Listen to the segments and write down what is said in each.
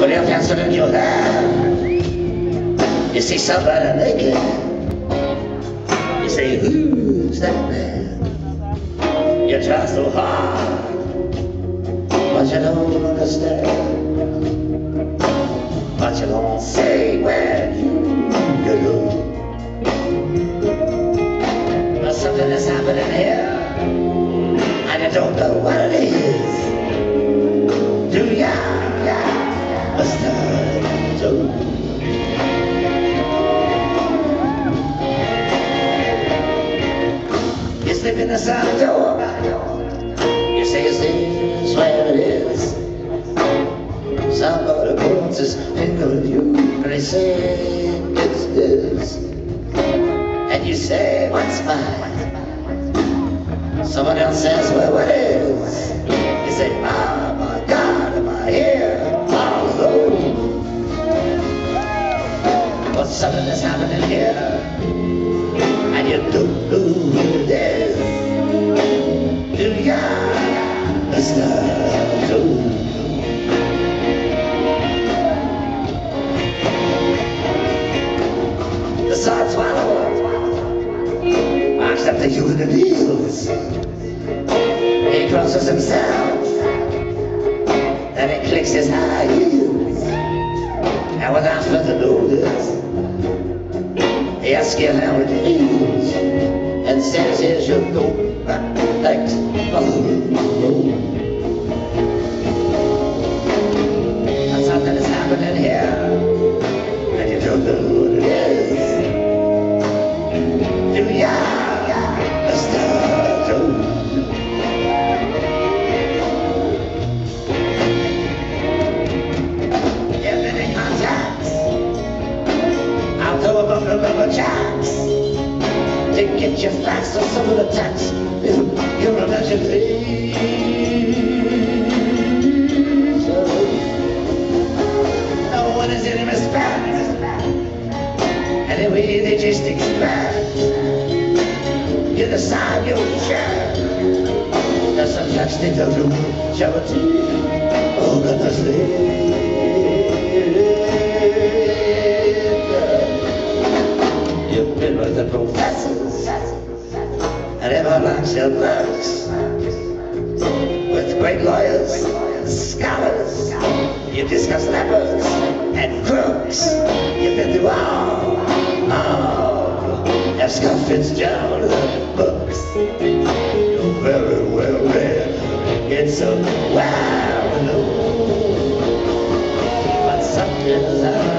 Your pencil in your hand. You see somebody naked. You say, who's that man? You try so hard, but you don't understand. But you don't say where you go. But something is happening here, and you don't know what Jones? You slip in the side door. You say, you see, where it is. Somebody puts his finger on you and they say, it's this. And you say, what's mine? Someone else says, well, what is? You say, oh something is happening here, and you what it is. Do ya, Mr. Jones? The sword swallow marks the human heels. He crosses himself, then he clicks his high heels. And without further notice, he asks you how it feels and says, here's your go back to Throw a bundle of jacks to get you facts on some of the tax. Your imagination. No one is in respect. Anyway, they just expect you decide your share. There's some such things as do charity. Oh, goodness sake. You've been with the professors and everlasting works with great lawyers scholars. You discuss lepers and crooks. You've been through oh, all, all of Scott Fitzgerald books. You're very well read. It's a wow known. But something's out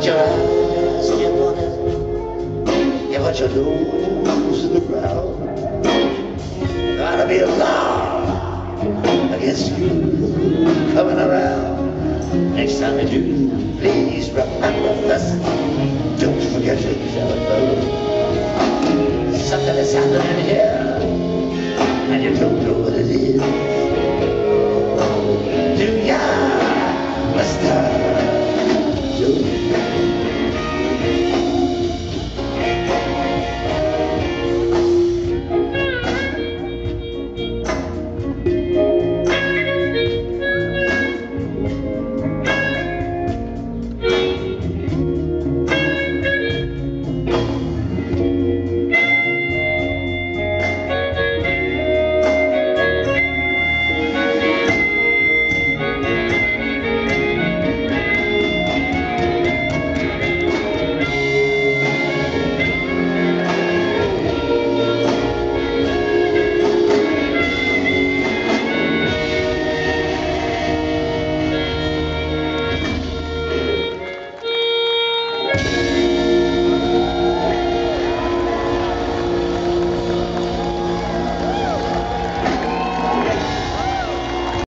You put your eyes in your bonnet. You put your nose in the ground. To be a law against you coming around. Next time you do, please remember this. Don't forget your telephone. Something is happening here, and you don't